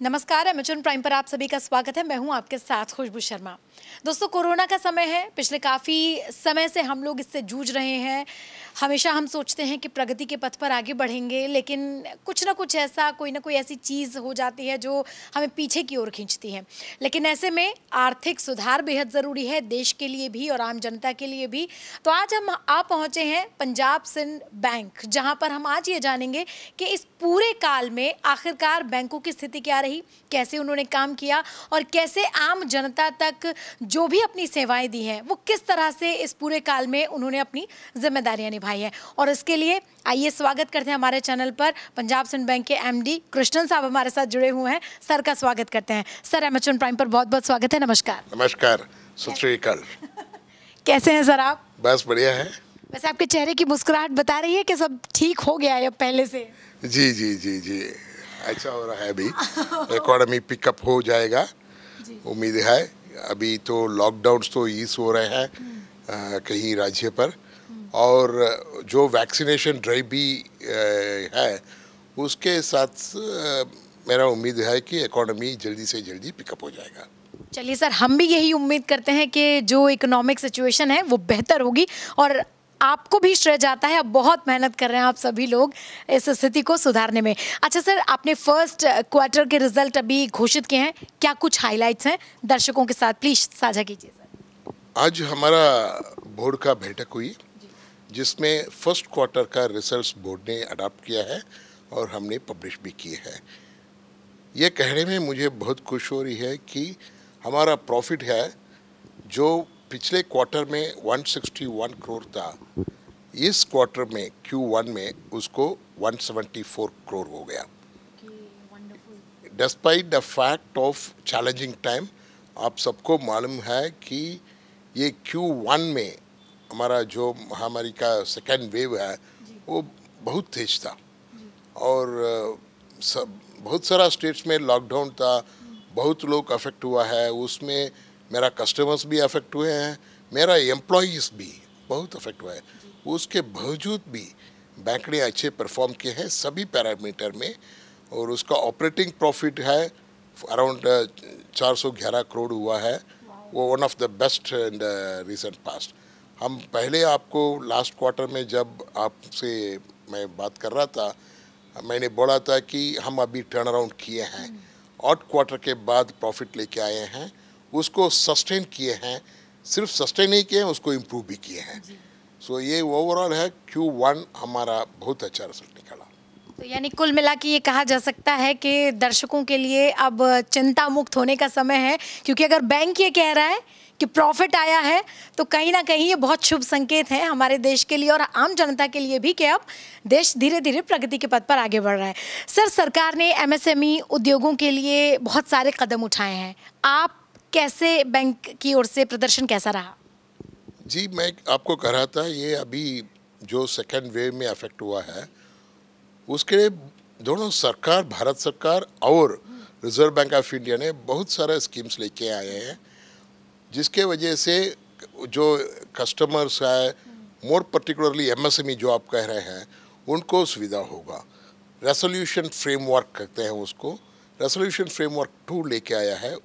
नमस्कार Amazon prime पर आप सभी का स्वागत है। मैं हूँ आपके साथ खुशबू शर्मा। दोस्तों, कोरोना का समय है। पिछले काफ़ी समय से हम लोग इससे जूझ रहे हैं। हमेशा हम सोचते हैं कि प्रगति के पथ पर आगे बढ़ेंगे, लेकिन कुछ ना कुछ ऐसा, कोई ना कोई ऐसी चीज़ हो जाती है जो हमें पीछे की ओर खींचती है। लेकिन ऐसे में आर्थिक सुधार बेहद ज़रूरी है, देश के लिए भी और आम जनता के लिए भी। तो आज हम आ पहुँचे हैं पंजाब सिंध बैंक, जहाँ पर हम आज ये जानेंगे कि इस पूरे काल में आखिरकार बैंकों की स्थिति क्या रही कैसे उन्होंने काम किया और कैसे आम जनता तक जो भी अपनी सेवाएँ दी हैं वो किस तरह से इस पूरे काल में उन्होंने अपनी जिम्मेदारियाँ निभाई हैं। और इसके लिए आइए स्वागत करते हैं हमारे चैनल पर पंजाब सिंध बैंक के एमडी कृष्णन साहब हमारे साथ जुड़े हुए हैं। सर का स्वागत करते हैं। सर एमेचन प्राइम पर बहुत बहुत स्वागत है। नमस्कार। नमस्कार। सत कैसे हैं सर आप? बस बढ़िया है। वैसे आपके चेहरे की मुस्कुराहट बता रही है कि सब ठीक हो गया है अब पहले से? जी जी जी जी। अच्छा हो रहा है अभी। इकोनॉमी पिकअप हो जाएगा। उम्मीद है अभी तो लॉकडाउन तो ईज हो रहे हैं कहीं राज्य पर। और जो वैक्सीनेशन ड्राइव भी है उसके साथ मेरा उम्मीद है कि इकोनॉमी जल्दी से जल्दी पिकअप हो जाएगा। चलिए सर हम भी यही उम्मीद करते हैं कि जो इकोनॉमिक सिचुएशन है वो बेहतर होगी। और आपको भी श्रेय जाता है अब बहुत मेहनत कर रहे हैं आप सभी लोग इस स्थिति को सुधारने में। अच्छा सर, आपने फ़र्स्ट क्वार्टर के रिज़ल्ट अभी घोषित किए हैं। क्या कुछ हाइलाइट्स हैं दर्शकों के साथ? प्लीज़ साझा कीजिए सर। आज हमारा बोर्ड का बैठक हुई, जिसमें फ़र्स्ट क्वार्टर का रिज़ल्ट बोर्ड ने अडॉप्ट किया है और हमने पब्लिश भी किए हैं। ये कहने में मुझे बहुत खुश हो रही है कि हमारा प्रॉफिट है जो पिछले क्वार्टर में 161 करोड़ था। इस क्वार्टर में Q1 में उसको 174 करोड़ हो गया। Despite the fact of challenging time आप सबको मालूम है कि ये Q1 में हमारा जो महामारी का सेकेंड वेव है वो बहुत तेज था। और सब बहुत सारा स्टेट्स में लॉकडाउन था। बहुत लोग अफेक्ट हुआ है। उसमें मेरा कस्टमर्स भी अफेक्ट हुए हैं, मेरा एम्प्लॉयज़ भी बहुत अफेक्ट हुआ है। उसके बावजूद भी बैंक ने अच्छे परफॉर्म किए हैं सभी पैरामीटर में और उसका ऑपरेटिंग प्रॉफिट है अराउंड चार सौ ग्यारह करोड़ हुआ है। वो one of the best in the recent past हम पहले आपको लास्ट क्वार्टर में जब आपसे मैं बात कर रहा था, मैंने बोला था कि हम अभी टर्न अराउंड किए हैं। ऑट क्वार्टर के बाद प्रॉफिट लेके आए हैं। उसको सस्टेन किए हैं सिर्फ़ सस्टेन नहीं किए हैं उसको इम्प्रूव भी किए हैं। सो so, ये ओवरऑल है क्यू वन हमारा बहुत अच्छा रिज़ल्ट निकला। तो यानी कुल मिला के ये कहा जा सकता है कि दर्शकों के लिए अब चिंता मुक्त होने का समय है क्योंकि अगर बैंक ये कह रहा है कि प्रॉफिट आया है तो कहीं ना कहीं ये बहुत शुभ संकेत है हमारे देश के लिए और आम जनता के लिए भी कि अब देश धीरे धीरे प्रगति के पथ पर आगे बढ़ रहा है। सर सरकार ने एमएसएमई उद्योगों के लिए बहुत सारे कदम उठाए हैं। आप कैसे बैंक की ओर से प्रदर्शन कैसा रहा? जी, मैं आपको कह रहा था, ये अभी जो सेकेंड वेव में अफेक्ट हुआ है, उसके लिए दोनों सरकार, भारत सरकार और रिज़र्व बैंक ऑफ़ इंडिया ने बहुत सारे स्कीम्स लेके आए हैं, जिसके वजह से जो कस्टमर्स है मोर पर्टिकुलरली एमएसएमई जो आप कह रहे हैं, उनको सुविधा होगा। रेसोल्यूशन फ्रेमवर्क कहते हैं उसको। रेसोल्यूशन फ्रेमवर्क टू लेके आया है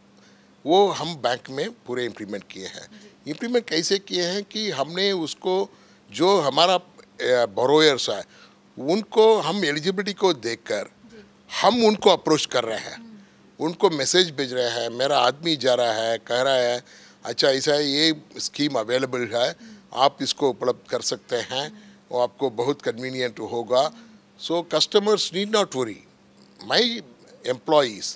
वो हम बैंक में पूरे इम्प्लीमेंट किए हैं। इम्प्लीमेंट कैसे किए हैं कि हमने उसको जो हमारा बोरोयर्स है उनको हम एलिजिबिलिटी को देखकर हम उनको अप्रोच कर रहे हैं। उनको मैसेज भेज रहे हैं मेरा आदमी जा रहा है कह रहा है अच्छा ऐसा ये स्कीम अवेलेबल है आप इसको उपलब्ध कर सकते हैं वो आपको बहुत कन्वीनियंट होगा। So customers need not worry my employees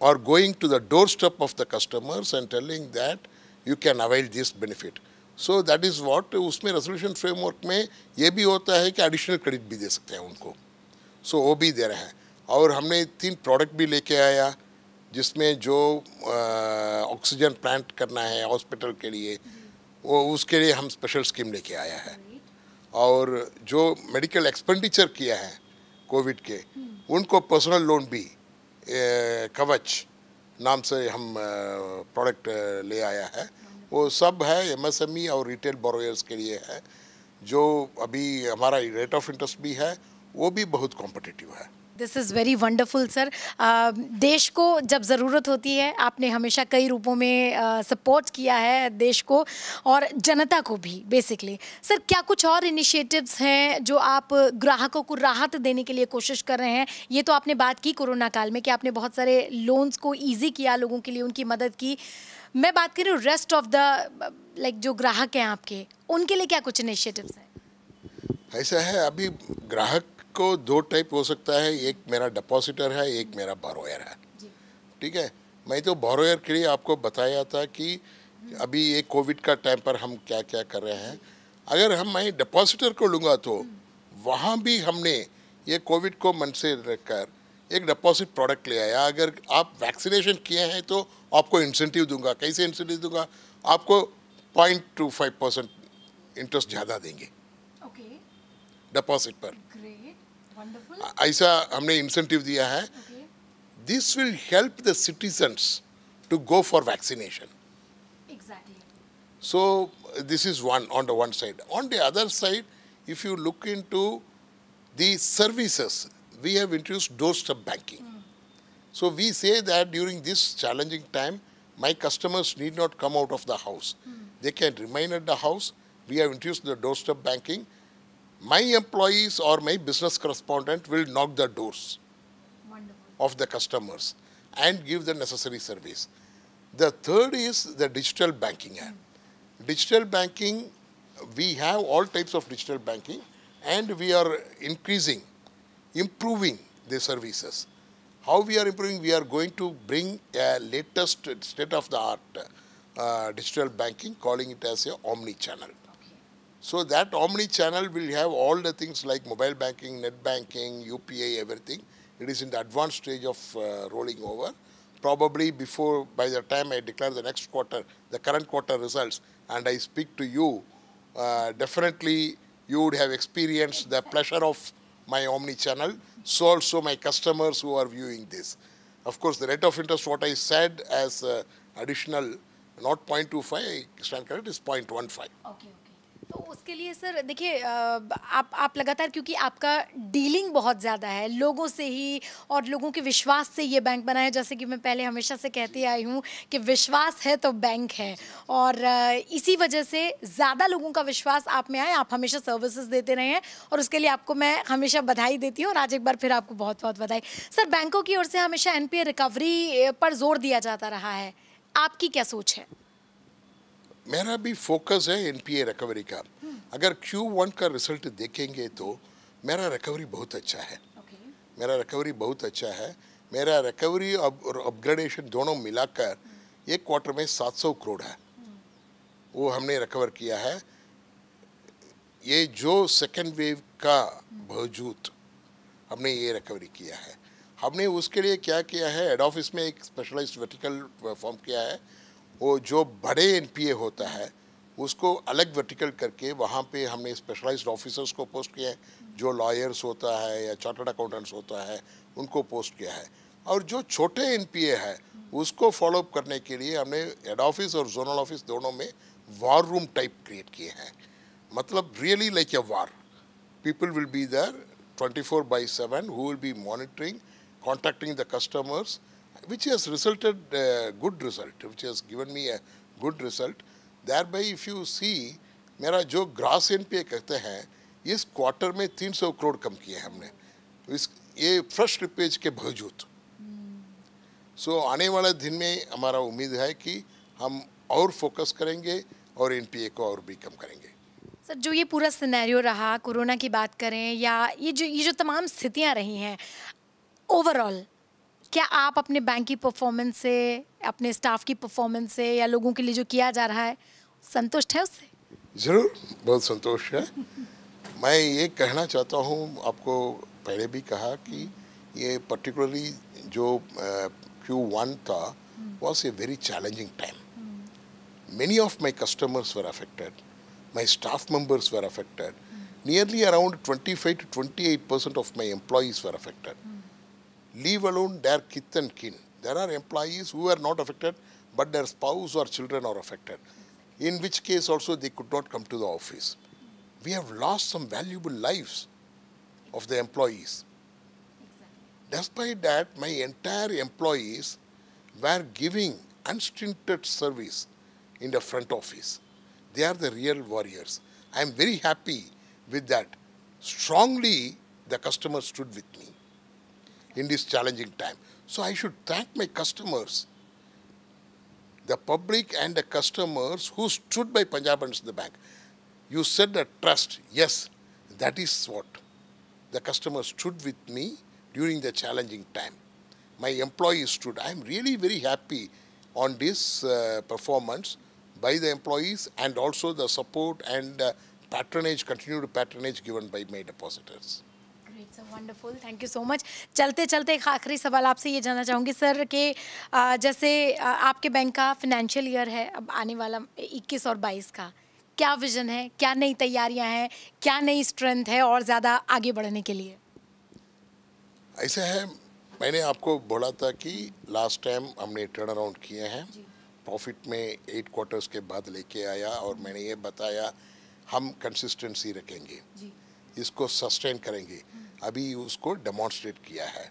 or going to the doorstep of the customers and telling that you can avail this benefit. So that is what उसमें रेजोल्यूशन फ्रेमवर्क में ये भी होता है कि एडिशनल क्रेडिट भी दे सकते हैं उनको सो so, वो भी दे रहे हैं और हमने तीन प्रोडक्ट भी लेके आया जिसमें जो ऑक्सीजन प्लांट करना है हॉस्पिटल के लिए वो उसके लिए हम स्पेशल स्कीम लेके आया है और जो मेडिकल एक्सपेंडिचर किया है कोविड के उनको पर्सनल लोन भी कवच नाम से हम प्रोडक्ट ले आया है। वो सब है एमएसएमई और रिटेल बोरोयर्स के लिए है। जो अभी हमारा रेट ऑफ़ इंटरेस्ट भी है, वो भी बहुत कॉम्पिटिटिव है। This is very wonderful sir देश को जब ज़रूरत होती है आपने हमेशा कई रूपों में सपोर्ट uh, किया है देश को और जनता को भी बेसिकली सर क्या कुछ और इनिशिएटिव्स हैं जो आप ग्राहकों को राहत देने के लिए कोशिश कर रहे हैं? ये तो आपने बात की कोरोना काल में कि आपने बहुत सारे लोन्स को ईजी किया लोगों के लिए उनकी मदद की। मैं बात कर रही हूँ रेस्ट ऑफ़ द लाइक जो ग्राहक हैं आपके उनके लिए क्या कुछ इनिशिएटिव्स हैं? ऐसा है अभी ग्राहक को दो टाइप हो सकता है एक मेरा डिपॉजिटर है एक मेरा बोरोयर है। ठीक है? मैं तो बोरोयर के लिए आपको बताया था कि अभी ये कोविड का टाइम पर हम क्या क्या कर रहे हैं। अगर हम मैं डिपॉजिटर को लूँगा तो वहाँ भी हमने ये कोविड को मन से रखकर एक डिपॉजिट प्रोडक्ट ले आया। अगर आप वैक्सीनेशन किए हैं तो आपको इंसेंटिव दूँगा। कैसे इंसेंटिव दूँगा? आपको point two five percent interest ज़्यादा देंगे। डिपॉजिट पर। ऐसा हमने इंसेंटिव दिया है this will help the citizens to go for vaccination so this is one on the one side on the other side if you look into the services we have introduced doorstep banking mm. so we say that during this challenging time my customers need not come out of the house mm. they can remain at the house we have introduced the doorstep banking my employees or my business correspondent will knock the doors Wonderful. of the customers and give the necessary service. The third is the digital banking Mm. Digital banking, we have all types of digital banking and we are increasing, improving the services. How we are improving? We are going to bring a latest state-of-the-art uh, digital banking, calling it as a omni-channel. So that omni-channel will have all the things like mobile banking, net banking, UPI, everything. It is in the advanced stage of uh, rolling over. Probably before, by the time I declare the next quarter, the current quarter results, and I speak to you, uh, definitely you would have experienced the pleasure of my omni-channel. So also my customers who are viewing this. Of course, the rate of interest, what I said as uh, additional, not 0.25, I stand correct, is 0.15. Okay. तो उसके लिए, sir, देखिए आप आप लगातार, क्योंकि आपका dealing बहुत ज़्यादा है, लोगों से ही और लोगों के विश्वास से ये बैंक बना है। जैसे कि मैं पहले हमेशा से कहती आई हूँ कि विश्वास है तो बैंक है। और इसी वजह से ज़्यादा लोगों का विश्वास आप में आए, आप हमेशा सर्विसेज़ देते रहे हैं और उसके लिए आपको मैं हमेशा बधाई देती हूँ और आज एक बार फिर आपको बहुत बहुत बधाई। सर, बैंकों की ओर से हमेशा एन रिकवरी पर ज़ोर दिया जाता रहा है। आपकी क्या सोच है? मेरा भी फोकस है एनपीए रिकवरी का। अगर क्यू वन का रिज़ल्ट देखेंगे तो मेरा रिकवरी बहुत अच्छा है। Okay. मेरा रिकवरी बहुत अच्छा है। मेरा रिकवरी और अपग्रेडेशन दोनों मिलाकर एक क्वार्टर में 700 करोड़ है। वो हमने रिकवर किया है। ये जो सेकेंड वेव का बावजूद हमने ये रिकवरी किया है। हमने उसके लिए क्या किया है? हेड ऑफ़िस में एक स्पेशलाइज्ड वर्टिकल फॉर्म किया है। वो जो बड़े एनपीए होता है, उसको अलग वर्टिकल करके वहाँ पे हमने स्पेशलाइज्ड ऑफिसर्स को पोस्ट किया है, जो लॉयर्स होता है या चार्टर्ड अकाउंटेंट्स होता है, उनको पोस्ट किया है। और जो छोटे एनपीए है, उसको फॉलोअप करने के लिए हमने हेड ऑफ़िस और जोनल ऑफ़िस दोनों में वार रूम टाइप क्रिएट किए हैं। मतलब really like a war people will be there 24 four by seven who monitoring contacting the customers which has resulted a good result, which has given me a good result. Thereby, if you see, मेरा जो grass N पे कहते हैं इस quarter में 300 करोड़ कम किए हमने। इस ये फ्रेश रिपेज के बावजूद। सो so, आने वाले दिन में हमारा उम्मीद है कि हम और फोकस करेंगे और एनपीए को और भी कम करेंगे। सर जो ये पूरा सिनेरियो रहा कोरोना की बात करें या ये जो ये जो तमाम स्थितियाँ रही हैं ओवरऑल क्या आप अपने बैंक की परफॉर्मेंस से, अपने स्टाफ की परफॉर्मेंस से या लोगों के लिए जो किया जा रहा है, संतुष्ट है उससे ज़रूर, बहुत संतोष है मैं ये कहना चाहता हूँ, आपको पहले भी कहा कि ये पर्टिकुलरली जो क्यू वन था was a very challenging time many of my customers were affected my staff members were affected nearly around 25 to 28 percent of my employees were affected. Mm. Leave alone their kith and kin. There are employees who are not affected, but their spouse or children are affected, in which case also they could not come to the office. We have lost some valuable lives of the employees. Despite that, my entire employees were giving unstinted service in the front office. They are the real warriors. I am very happy with that. Strongly, the customer stood with me in this challenging time. So I should thank my customers, the public and the customers who stood by Punjab and the Bank. You said the trust. Yes, that is what. The customer stood with me during the challenging time. My employees stood. I am really very happy on this uh, performance by the employees and also the support and uh, patronage, continued patronage given by my depositors. Wonderful thank you so much चलते चलते एक आखिरी सवाल आपसे ये जानना चाहूँगी sir कि जैसे आपके बैंक का फिनेंशियल ईयर है अब आने वाला 21 और 22 का क्या विजन है? क्या नई तैयारियाँ हैं? क्या नई स्ट्रेंथ है और ज़्यादा आगे बढ़ने के लिए? ऐसा है मैंने आपको बोला था कि लास्ट टाइम हमने टर्न अराउंड किए हैं। प्रॉफिट में एट क्वार्टर्स के बाद लेके आया और मैंने ये बताया हम कंसिस्टेंसी रखेंगे। इसको सस्टेन करेंगे। अभी उसको डेमोन्स्ट्रेट किया है।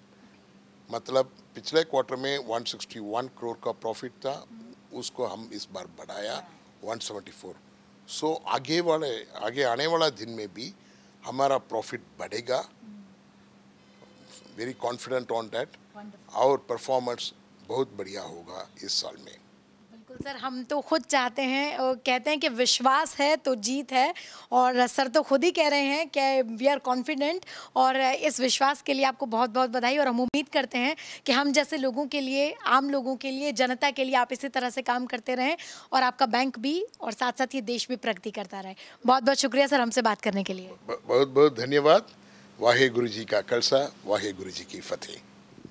मतलब पिछले क्वार्टर में 161 करोड़ का प्रॉफिट था उसको हम इस बार बढ़ाया 174 सो आगे वाले आगे आने वाला दिन में भी हमारा प्रॉफिट बढ़ेगा। वेरी कॉन्फिडेंट ऑन डैट और परफॉर्मेंस बहुत बढ़िया होगा इस साल में। सर, हम तो खुद चाहते हैं और कहते हैं कि विश्वास है तो जीत है, और सर तो खुद ही कह रहे हैं कि वी आर कॉन्फिडेंट और इस विश्वास के लिए आपको बहुत बहुत बधाई, और हम उम्मीद करते हैं कि हम जैसे लोगों के लिए, आम लोगों के लिए, जनता के लिए आप इसी तरह से काम करते रहें, और आपका बैंक भी, और साथ साथ ये देश भी प्रगति करता रहे। बहुत बहुत शुक्रिया सर हमसे बात करने के लिए। बहुत बहुत धन्यवाद। वाहे गुरु जी का कलसा वाहे गुरु जी की फतेह।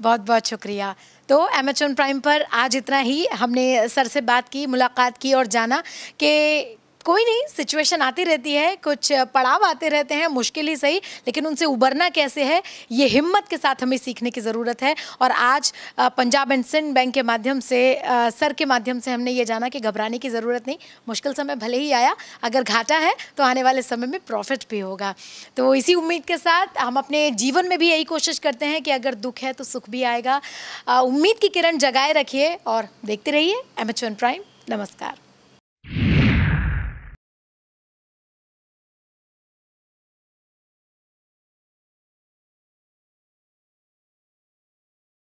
बहुत बहुत शुक्रिया। तो अमेजोन प्राइम पर आज इतना ही हमने सर से बात की, मुलाकात की और जाना कि कोई नहीं सिचुएशन आती रहती है, कुछ पड़ाव आते रहते हैं, मुश्किल ही सही, लेकिन उनसे उबरना कैसे है, ये हिम्मत के साथ हमें सीखने की ज़रूरत है। और आज पंजाब एंड सिंध बैंक के माध्यम से सर के माध्यम से हमने ये जाना कि घबराने की ज़रूरत नहीं, मुश्किल समय भले ही आया, अगर घाटा है तो आने वाले समय में प्रॉफिट भी होगा। तो इसी उम्मीद के साथ हम अपने जीवन में भी यही कोशिश करते हैं कि अगर दुख है तो सुख भी आएगा। उम्मीद की किरण जगाए रखिए और देखते रहिए एमेचॉन प्राइम, नमस्कार।